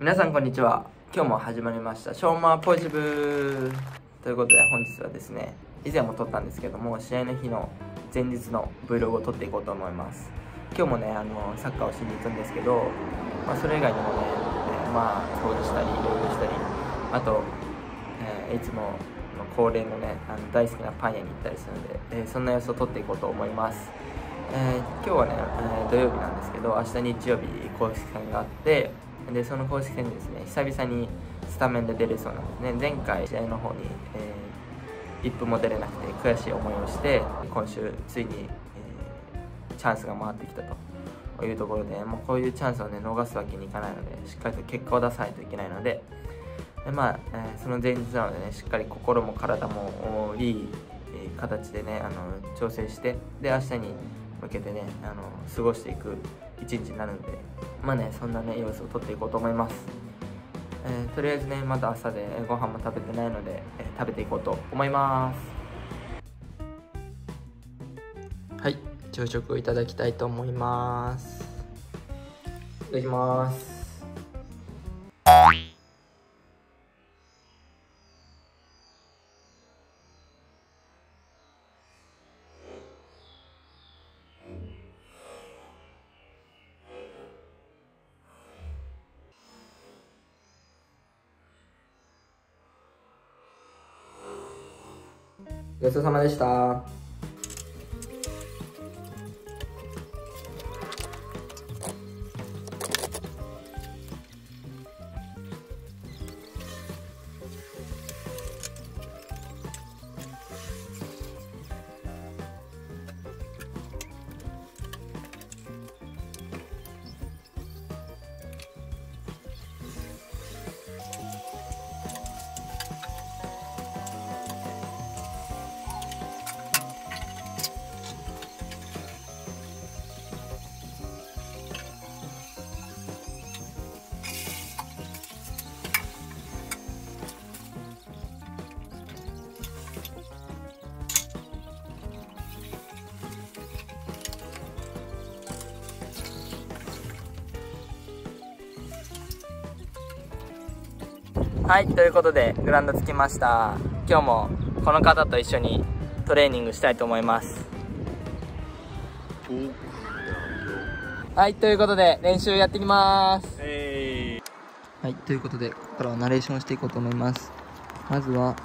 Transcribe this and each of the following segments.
皆さんこんにちは。今日も始まりました「ショーマーポジティブ」ということで本日はですね以前も撮ったんですけども試合の日の前日の Vlog を撮っていこうと思います。今日もねあのサッカーをしに行くんですけど、まあ、それ以外にもね、え、まあ掃除したりいろいろしたりあと、えー、いつも恒例のねあの大好きなパン屋に行ったりするので、えー、そんな様子を撮っていこうと思います。えー、今日はね、え、土曜日なんですけど明日日曜日公式戦があってでその公式戦にですね久々にスタメンで出れそうなんですね前回試合の方に、えー、一分も出れなくて悔しい思いをして今週ついに、えー、チャンスが回ってきたと。いうところでもうこういうチャンスをね逃すわけにいかないのでしっかりと結果を出さないといけないのででまあ、えー、その前日なのでねしっかり心も体もいい形でねあの調整してで明日に向けてねあの過ごしていく一日になるんでまあねそんなね様子をとっていこうと思います、えー、とりあえずねまだ朝でご飯も食べてないので、えー、食べていこうと思います。はい朝食をいただきたいと思います。いただきます。ごちそうさまでした。はいということでグラウンド着きました。今日もこの方と一緒にトレーニングしたいと思います。はいということで練習やってきます、はいということでここからはナレーションしていこうと思います。まずは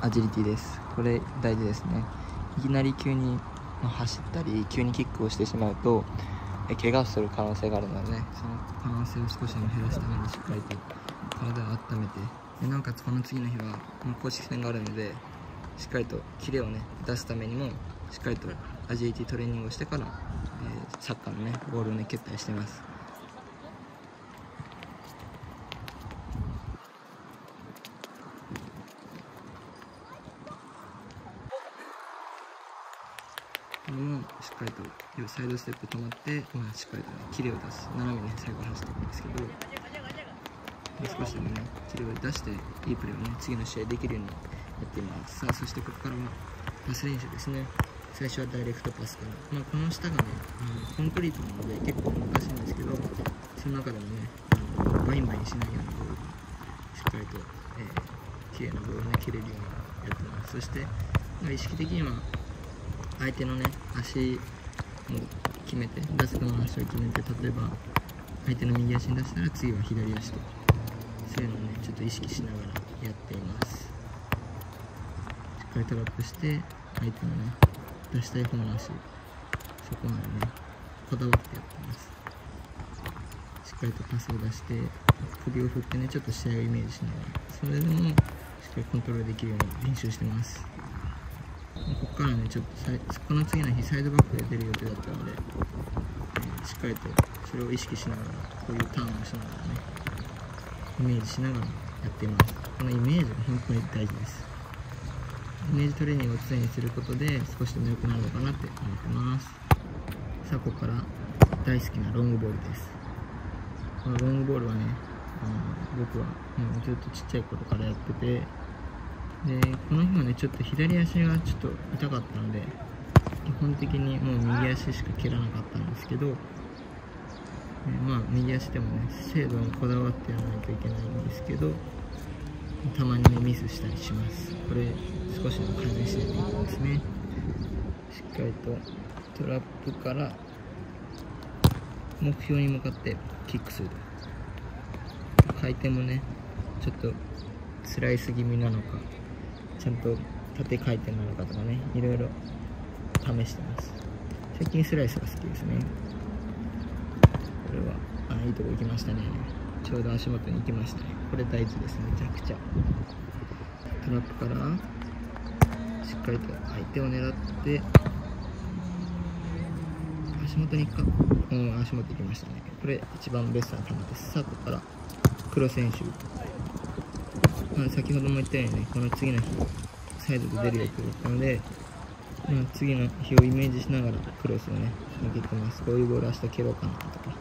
アジリティです。これ大事ですね。いきなり急に走ったり急にキックをしてしまうと怪我をする可能性があるのでね。その可能性を少しでも減らすためにしっかりと体を温めてでなおかつこの次の日は公式戦があるのでしっかりとキレをね出すためにもしっかりとアジリティトレーニングをしてから、えー、サッカーのねボールをね蹴ったりしてます。これもしっかりとサイドステップ止まって、まあ、しっかりとねキレを出す。斜めに最後走っていくんですけど。少しでもね、キレを出して、いいプレーをね、次の試合できるようにやっています。さあ、そしてここからは、パス練習ですね。最初はダイレクトパスから。まあ、この下がね、あのコンクリートなので結構難しいんですけど、その中でもね、あのバインバインしないようなボールしっかりと、えー、綺麗なボールをね、蹴れるようにやってます。そして、まあ、意識的には、相手のね、足も決めて、出す側の足を決めて、例えば、相手の右足に出したら次は左足とそういうのをねちょっと意識しながらやっています。しっかりトラップして相手のね出したい方の足そこまでねこだわってやってます。しっかりとパスを出して首を振ってねちょっと試合をイメージしながらそれでもしっかりコントロールできるように練習してます。ここからねちょっとこの次の日サイドバックで出る予定だったので、しっかりとそれを意識しながらこういうターンをしながらねイメージしながらやっています。このイメージが本当に大事です。イメージトレーニングを常にすることで少しでも良くなるのかなって思ってます。さあここから大好きなロングボールです。このロングボールはねあの僕はもうずっとちっちゃい頃からやっててでこの日はねちょっと左足がちょっと痛かったので基本的にもう右足しか蹴らなかったんですけどまあ右足でもね精度にこだわってやらないといけないんですけどたまにねミスしたりします。これ少しでも改善しないといけないですね。しっかりとトラップから目標に向かってキックする。回転もねちょっとスライス気味なのかちゃんと縦回転なのかとかねいろいろ試してます。最近スライスが好きですね。これは。あいいとこ行きましたね。ちょうど足元に行きましたね。これ大事ですめちゃくちゃ。トラップからしっかりと相手を狙って。足元に行くか。うん足元行きましたね。これ一番ベストな球です。さあここから黒選手、まあ、先ほども言ったようにねこの次の日サイドで出る予定だったので、次の日をイメージしながらクロスをね投げてます。こういうボール明日蹴ろうかなとか。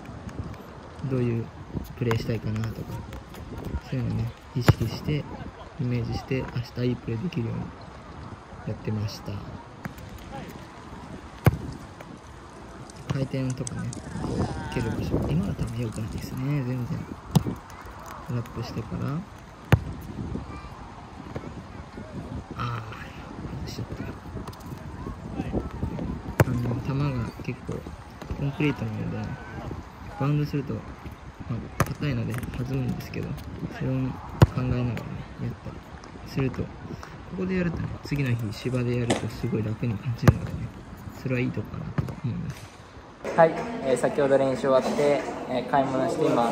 どういうプレーしたいかなとかそういうのね意識してイメージして明日いいプレーできるようにやってました。回転とかねこう蹴る場所。今は多分良くないですね。全然。ラップしてから。ああ外しちゃった。あの球が結構コンクリートなのでバウンドすると、まあ、硬いので弾むんですけどそれを考えながらねやったりするとここでやるとね次の日芝でやるとすごい楽に感じるのでねそれはいいとこかなと思います。はい、えー、先ほど練習終わって、えー、買い物して今、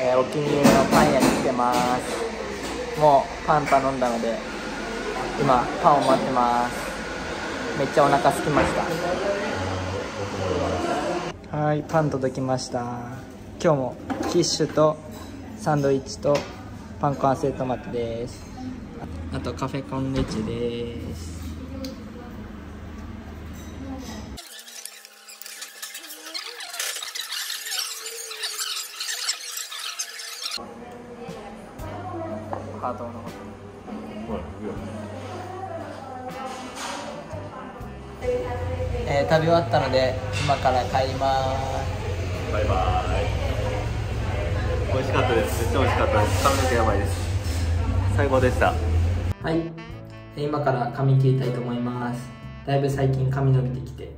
えー、お気に入りのパン屋に来てます。もうパン頼んだので今パンを待ってます。めっちゃお腹空きました。はいパン届きました。今日もキッシュとサンドイッチとパン粉アセトマトです。あとカフェコンレチです。ハートのことえー、食べ終わったので今から帰ります。バイバイ。美味しかったです。めっちゃ美味しかったです。髪の毛やばいです。最高でした。はい。今から髪切りたいと思います。だいぶ最近髪伸びてきて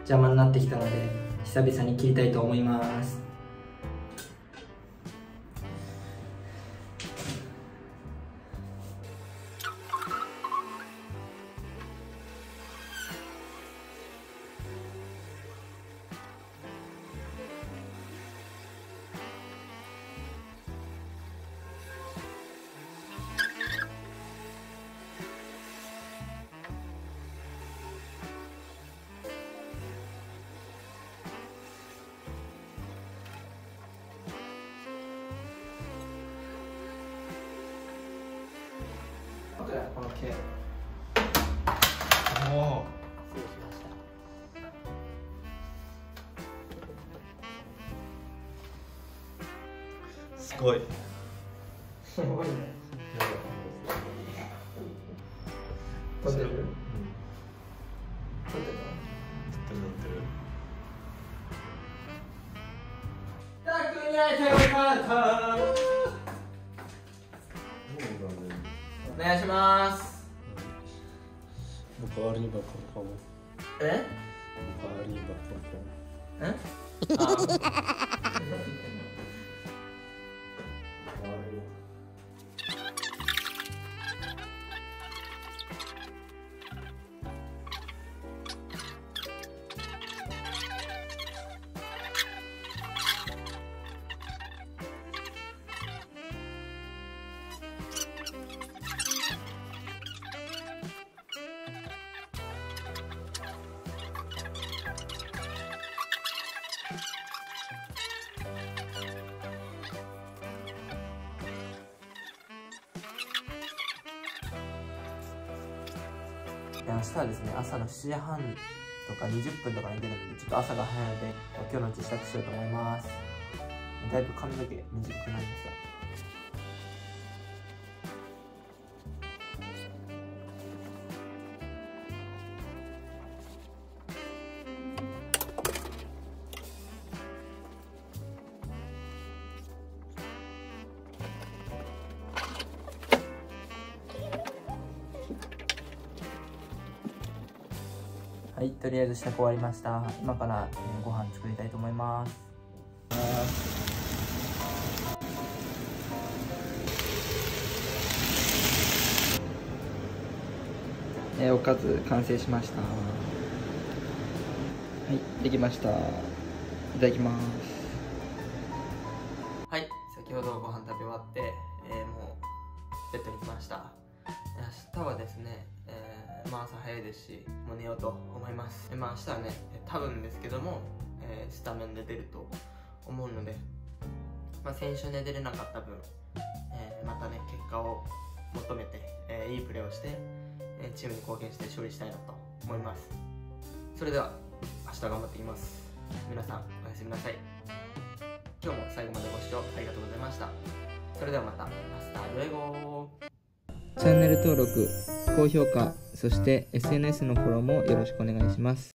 邪魔になってきたので久々に切りたいと思いますこの毛おお失礼しました。すごいすごい。ね撮ってる、うん、撮ってる。撮ってる。撮ってる。に会えてよかったお願いしますバーリーバ日はですね、朝の7時半とか20分とかに出るので、ちょっと朝が早いので、今日のうち支度しようと思います。だいぶ髪の毛短くなりました。はいとりあえず支度終わりました。今から、えー、ご飯作りたいと思います。えー、おかず完成しました。はいできました。いただきます。はい先ほどご飯食べ終わって、えー、もうベッドに来ました。明日はですね、朝早いですしもう寝ようと思います。でまあ明日はね多分ですけども、えー、スタメンで出ると思うのでまあ、先週ね出れなかった分、えー、またね結果を求めて、えー、いいプレーをしてえチームに貢献して勝利したいなと思います。それでは明日頑張っていきます。皆さんおやすみなさい。今日も最後までご視聴ありがとうございました。それではまたマスタールエゴチャンネル登録高評価そして SNS のフォローもよろしくお願いします。